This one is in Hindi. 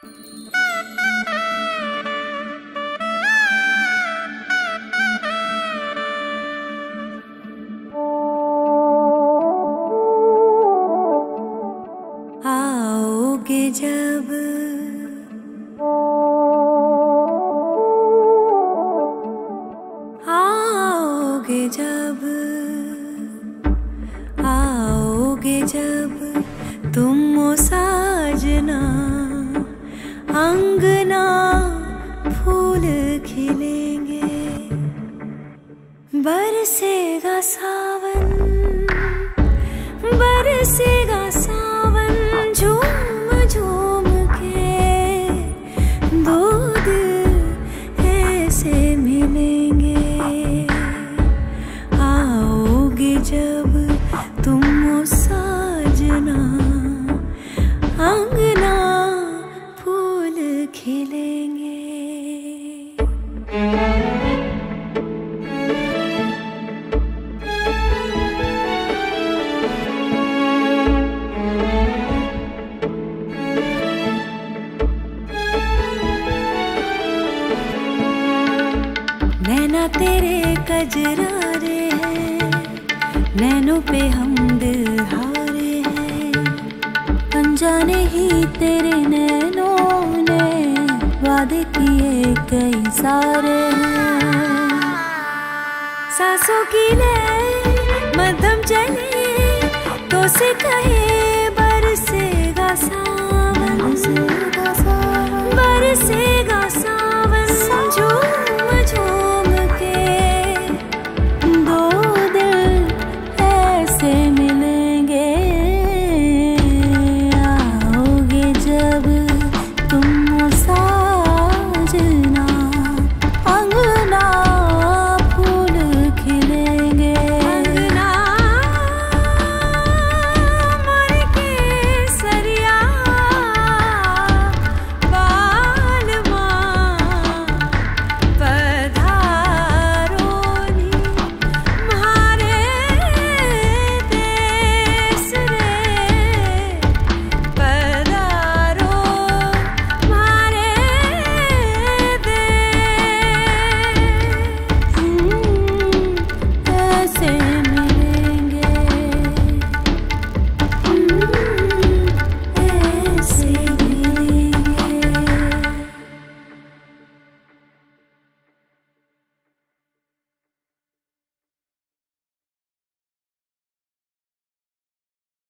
आओगे जब आओगे जब आओगे जब तुम साजना अंगना फूल खिलेंगे, बरसेगा सावन बरसेगा सावन झूम झूम के, दूध ऐसे मिलेंगे। आओगे जब तुम साजना अंगना खिलेंगे। नैना तेरे कजरारे हैं, नैनों पे हम दिल हारे हैं। अनजाने ही तेरे नैनों वादे किए कई सारे सांसों की ले मध्यम चले तो से कहे बरसेगा सावन